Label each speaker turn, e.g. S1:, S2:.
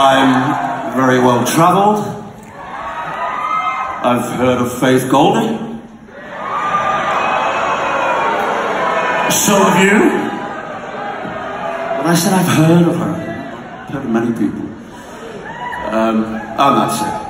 S1: I'm very well travelled. I've heard of Faith Goldy. So have you. But I said I've heard of her. I've heard of many people. Um, I'm not sure.